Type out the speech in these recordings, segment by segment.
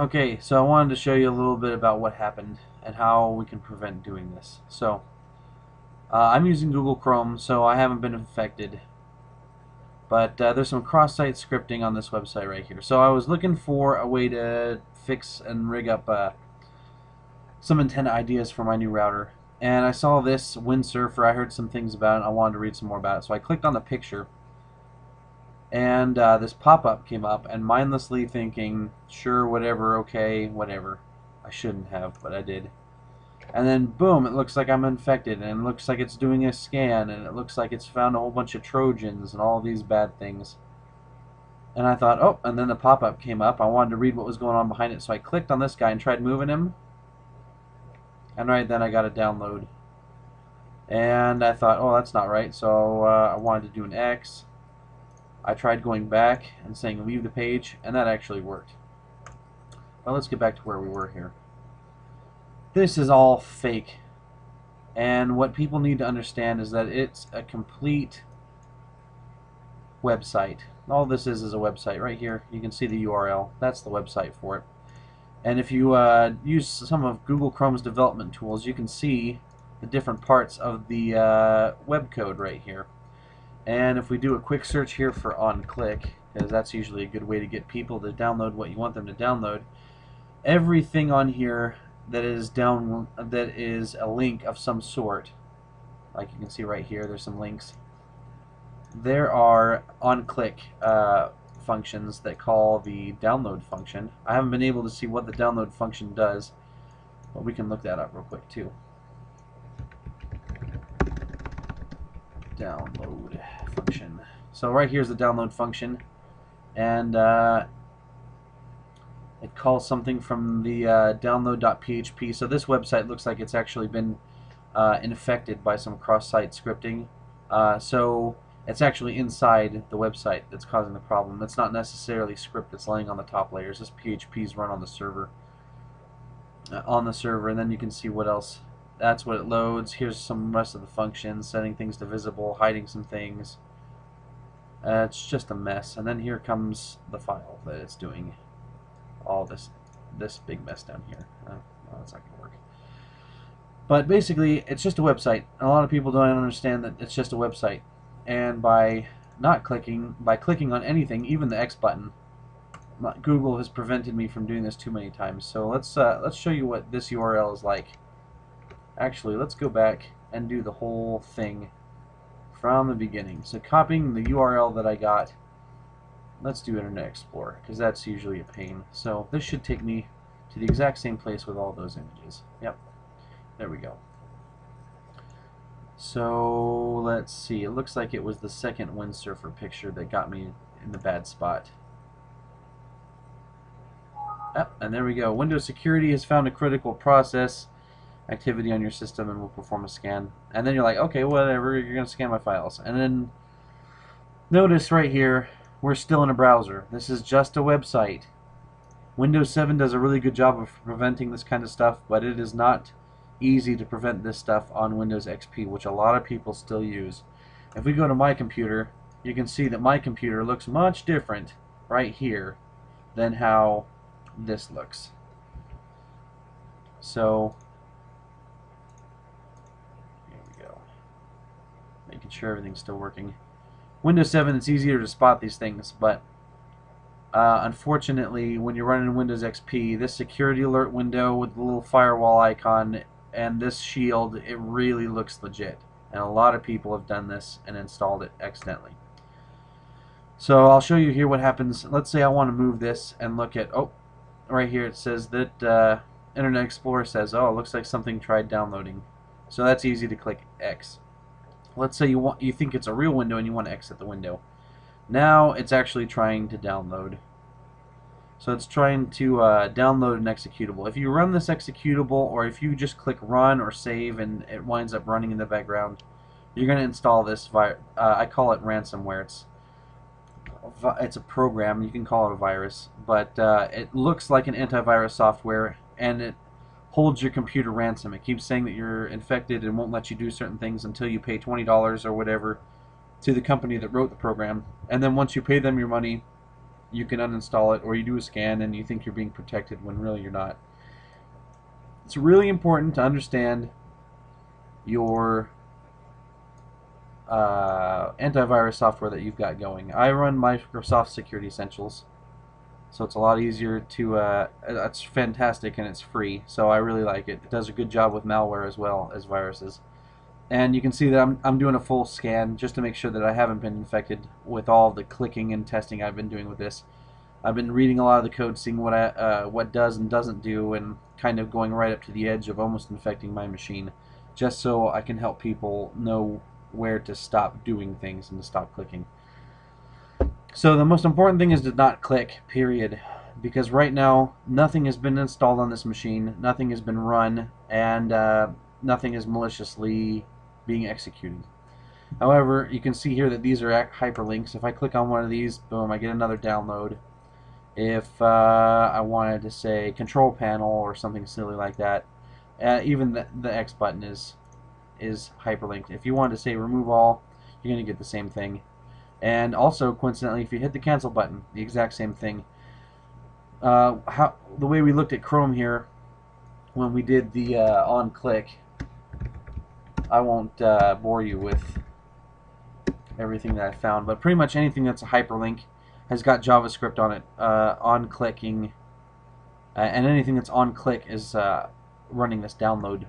Okay, so I wanted to show you a little bit about what happened and how we can prevent doing this. So, uh, I'm using Google Chrome, so I haven't been infected. But uh, there's some cross-site scripting on this website right here. So I was looking for a way to fix and rig up uh, some antenna ideas for my new router. And I saw this windsurfer. I heard some things about it. I wanted to read some more about it. So I clicked on the picture and uh, this pop-up came up and mindlessly thinking sure whatever okay whatever. I shouldn't have but I did. And then boom it looks like I'm infected and it looks like it's doing a scan and it looks like it's found a whole bunch of Trojans and all these bad things. And I thought oh and then the pop-up came up. I wanted to read what was going on behind it so I clicked on this guy and tried moving him. And right then I got a download. And I thought oh that's not right. So uh, I wanted to do an X I tried going back and saying leave the page, and that actually worked. Well, let's get back to where we were here. This is all fake. And what people need to understand is that it's a complete website. All this is is a website right here. You can see the URL. That's the website for it. And if you uh, use some of Google Chrome's development tools, you can see the different parts of the uh, web code right here. And if we do a quick search here for on-click, because that's usually a good way to get people to download what you want them to download, everything on here that is down that is a link of some sort, like you can see right here, there's some links. There are on-click uh, functions that call the download function. I haven't been able to see what the download function does, but we can look that up real quick too. Download function. So right here's the download function and uh, it calls something from the uh, download.php. So this website looks like it's actually been uh, infected by some cross-site scripting. Uh, so it's actually inside the website that's causing the problem. It's not necessarily script that's laying on the top layers. This PHP is run on the server. Uh, on the server, and then you can see what else that's what it loads. Here's some rest of the functions, setting things to visible, hiding some things. Uh, it's just a mess. And then here comes the file that it's doing. All this this big mess down here. Uh, that's not going to work. But basically, it's just a website. A lot of people don't understand that it's just a website. And by not clicking, by clicking on anything, even the X button, Google has prevented me from doing this too many times. So let's uh, let's show you what this URL is like. Actually, let's go back and do the whole thing from the beginning. So copying the URL that I got, let's do Internet Explorer, because that's usually a pain. So this should take me to the exact same place with all those images. Yep, there we go. So let's see, it looks like it was the second windsurfer picture that got me in the bad spot. Yep, and there we go. Windows Security has found a critical process activity on your system and we'll perform a scan. And then you're like, okay, whatever, you're going to scan my files. And then notice right here, we're still in a browser. This is just a website. Windows 7 does a really good job of preventing this kind of stuff, but it is not easy to prevent this stuff on Windows XP, which a lot of people still use. If we go to my computer, you can see that my computer looks much different right here than how this looks. So making sure everything's still working. Windows 7, it's easier to spot these things, but uh, unfortunately, when you're running Windows XP, this security alert window with the little firewall icon and this shield, it really looks legit. And a lot of people have done this and installed it accidentally. So I'll show you here what happens. Let's say I want to move this and look at, oh, right here it says that uh, Internet Explorer says, oh, it looks like something tried downloading. So that's easy to click X. Let's say you want you think it's a real window and you want to exit the window. Now it's actually trying to download. So it's trying to uh, download an executable. If you run this executable or if you just click run or save and it winds up running in the background, you're going to install this. uh, I call it ransomware. It's it's a program. You can call it a virus, but uh, it looks like an antivirus software, and it holds your computer ransom. It keeps saying that you're infected and won't let you do certain things until you pay $20 or whatever to the company that wrote the program. And then once you pay them your money, you can uninstall it, or you do a scan and you think you're being protected when really you're not. It's really important to understand your uh, antivirus software that you've got going. I run Microsoft Security Essentials, so it's a lot easier to. Uh, it's fantastic and it's free, so I really like it. It does a good job with malware as well as viruses. And you can see that I'm, I'm doing a full scan just to make sure that I haven't been infected with all the clicking and testing I've been doing with this. I've been reading a lot of the code, seeing what I, uh, what does and doesn't do, and kind of going right up to the edge of almost infecting my machine, just so I can help people know where to stop doing things and to stop clicking. So the most important thing is to not click, period. Because right now, nothing has been installed on this machine, nothing has been run, and uh, nothing is maliciously being executed. However, you can see here that these are hyperlinks. If I click on one of these, boom, I get another download. If uh, I wanted to say control panel or something silly like that, uh, even the, the X button is is hyperlinked. If you wanted to say remove all, you're going to get the same thing. And also, coincidentally, if you hit the cancel button, the exact same thing. Uh, how the way we looked at Chrome here when we did the uh, on click I won't uh, bore you with everything that I found, but pretty much anything that's a hyperlink has got JavaScript on it. Uh, on clicking, uh, and anything that's on click is uh, running this download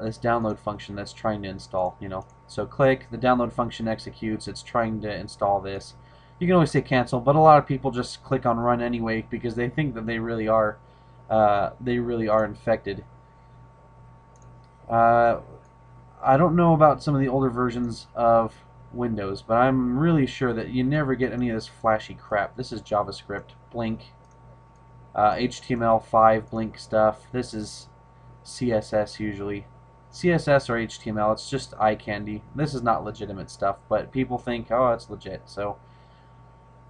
this download function that's trying to install. You know, so click the download function executes. It's trying to install this. You can always say cancel, but a lot of people just click on run anyway because they think that they really are uh, they really are infected. Uh, I don't know about some of the older versions of Windows, but I'm really sure that you never get any of this flashy crap. This is JavaScript, Blink, uh, HTML5 Blink stuff. This is CSS usually. CSS or HTML, it's just eye candy. This is not legitimate stuff, but people think, oh, it's legit. So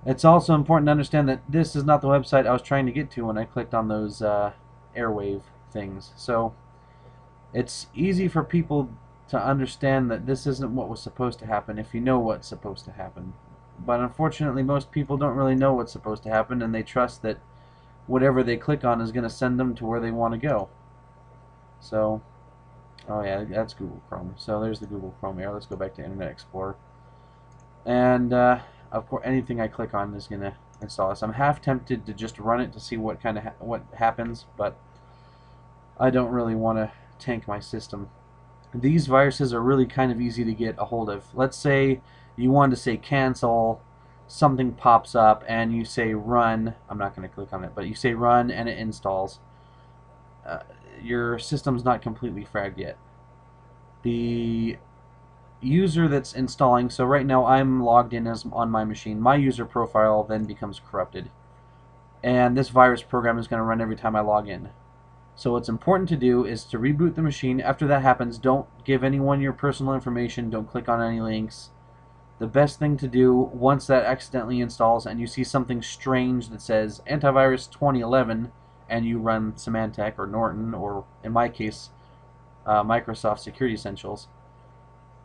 it's also important to understand that this is not the website I was trying to get to when I clicked on those uh, airwave things. So it's easy for people to understand that this isn't what was supposed to happen if you know what's supposed to happen. But unfortunately, most people don't really know what's supposed to happen, and they trust that whatever they click on is going to send them to where they want to go. So, oh yeah, that's Google Chrome. So there's the Google Chrome here. Let's go back to Internet Explorer. And, uh, of course, anything I click on is going to install this. I'm half tempted to just run it to see what kind of ha what happens, but I don't really want to tank my system. These viruses are really kind of easy to get a hold of. Let's say you want to say cancel, something pops up and you say run, I'm not going to click on it, but you say run and it installs. Uh, your system's not completely fragged yet. The user that's installing, so right now I'm logged in as on my machine, my user profile then becomes corrupted. And this virus program is going to run every time I log in. So what's important to do is to reboot the machine. After that happens, don't give anyone your personal information. Don't click on any links. The best thing to do once that accidentally installs and you see something strange that says antivirus 2011 and you run Symantec or Norton or in my case uh, Microsoft Security Essentials.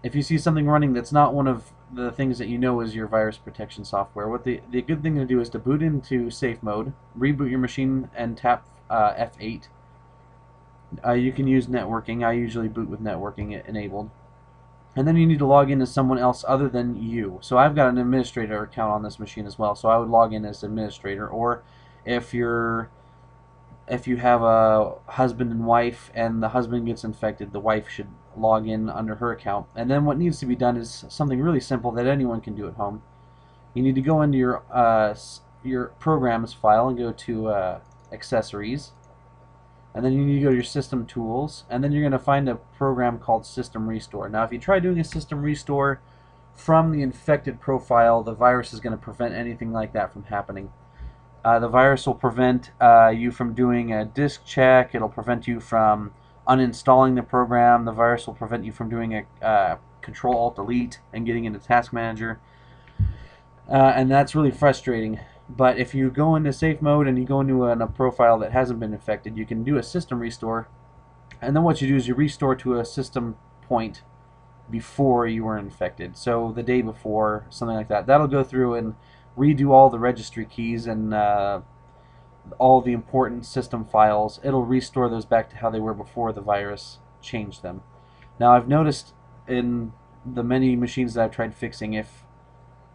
If you see something running that's not one of the things that you know is your virus protection software, what the, the good thing to do is to boot into safe mode, reboot your machine and tap uh, F8 uh, you can use networking. I usually boot with networking enabled. And then you need to log in as someone else other than you. So I've got an administrator account on this machine as well. So I would log in as administrator. Or if you're if you have a husband and wife and the husband gets infected, the wife should log in under her account. And then what needs to be done is something really simple that anyone can do at home. You need to go into your uh, your programs file and go to uh, accessories and then you need to go to your system tools and then you're going to find a program called system restore now if you try doing a system restore from the infected profile the virus is going to prevent anything like that from happening uh, the virus will prevent uh, you from doing a disk check it'll prevent you from uninstalling the program the virus will prevent you from doing a uh, control alt delete and getting into task manager uh, and that's really frustrating but if you go into safe mode and you go into a, a profile that hasn't been infected, you can do a system restore. And then what you do is you restore to a system point before you were infected. So the day before, something like that. That'll go through and redo all the registry keys and uh, all the important system files, it'll restore those back to how they were before the virus changed them. Now I've noticed in the many machines that I've tried fixing, if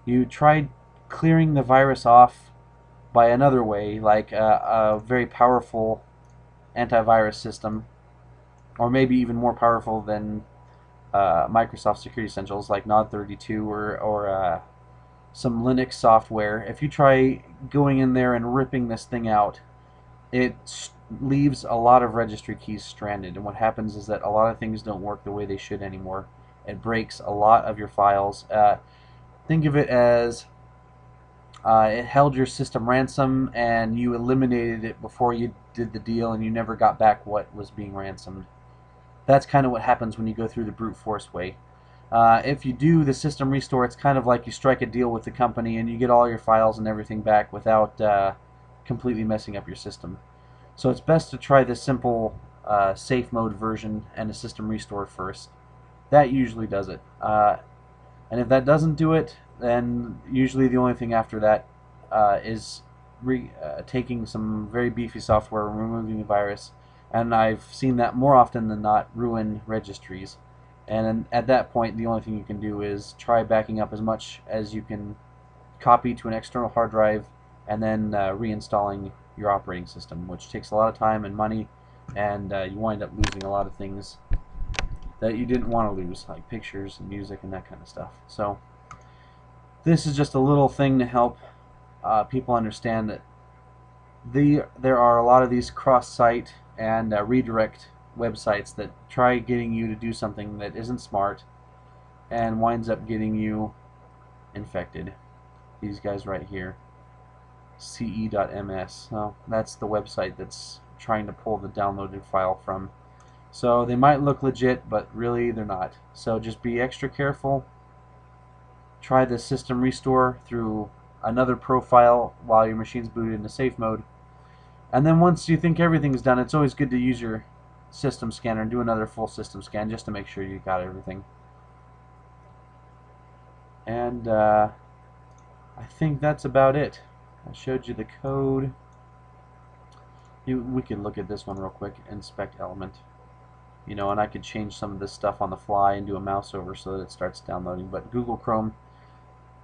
you tried clearing the virus off by another way, like a, a very powerful antivirus system, or maybe even more powerful than uh, Microsoft Security Essentials like Nod32 or, or uh, some Linux software, if you try going in there and ripping this thing out, it leaves a lot of registry keys stranded. And what happens is that a lot of things don't work the way they should anymore. It breaks a lot of your files. Uh, think of it as uh, it held your system ransom and you eliminated it before you did the deal and you never got back what was being ransomed. That's kind of what happens when you go through the brute force way. Uh, if you do the system restore, it's kind of like you strike a deal with the company and you get all your files and everything back without uh, completely messing up your system. So it's best to try the simple uh, safe mode version and a system restore first. That usually does it. Uh, and if that doesn't do it, then usually the only thing after that uh, is uh, taking some very beefy software, removing the virus, and I've seen that more often than not ruin registries. And at that point, the only thing you can do is try backing up as much as you can copy to an external hard drive and then uh, reinstalling your operating system, which takes a lot of time and money, and uh, you wind up losing a lot of things that you didn't want to lose, like pictures and music and that kind of stuff. So this is just a little thing to help uh, people understand that the there are a lot of these cross-site and uh, redirect websites that try getting you to do something that isn't smart and winds up getting you infected. These guys right here. ce.ms. So that's the website that's trying to pull the downloaded file from. So they might look legit, but really they're not. So just be extra careful. Try the system restore through another profile while your machine's booted into safe mode. And then once you think everything's done, it's always good to use your system scanner and do another full system scan just to make sure you got everything. And uh, I think that's about it. I showed you the code. You, we could look at this one real quick, inspect element. You know, and I could change some of this stuff on the fly and do a mouse over so that it starts downloading. But Google Chrome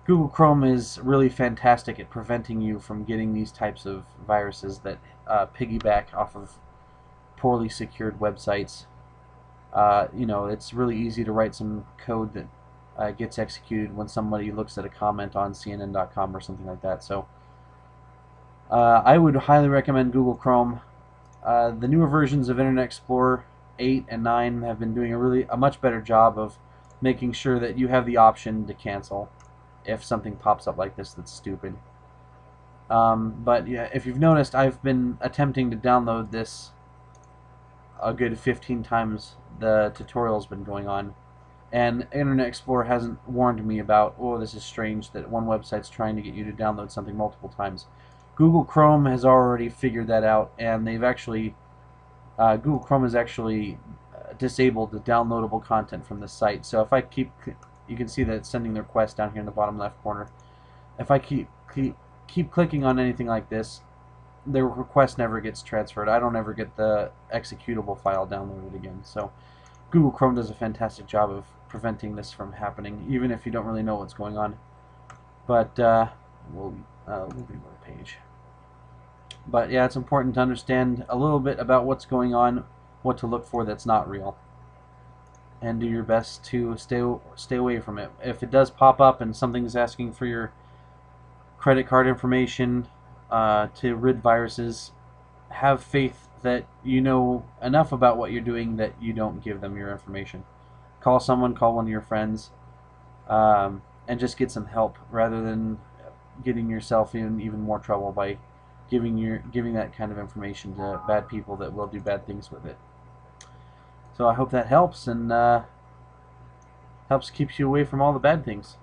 Google Chrome is really fantastic at preventing you from getting these types of viruses that uh, piggyback off of poorly secured websites. Uh, you know, it's really easy to write some code that uh, gets executed when somebody looks at a comment on CNN.com or something like that. So uh, I would highly recommend Google Chrome. Uh, the newer versions of Internet Explorer 8 and 9 have been doing a really a much better job of making sure that you have the option to cancel if something pops up like this that's stupid. Um, but yeah, if you've noticed, I've been attempting to download this a good 15 times the tutorial's been going on. And Internet Explorer hasn't warned me about, oh, this is strange that one website's trying to get you to download something multiple times. Google Chrome has already figured that out, and they've actually, uh, Google Chrome has actually uh, disabled the downloadable content from the site. So if I keep you can see that it's sending the request down here in the bottom left corner. If I keep, keep, keep clicking on anything like this, the request never gets transferred. I don't ever get the executable file downloaded again. So Google Chrome does a fantastic job of preventing this from happening, even if you don't really know what's going on. But uh, we'll, uh, we'll leave the page. But yeah, it's important to understand a little bit about what's going on, what to look for that's not real and do your best to stay stay away from it. If it does pop up and something's asking for your credit card information uh, to rid viruses, have faith that you know enough about what you're doing that you don't give them your information. Call someone, call one of your friends, um, and just get some help rather than getting yourself in even more trouble by giving your giving that kind of information to bad people that will do bad things with it. So I hope that helps and uh, helps keeps you away from all the bad things.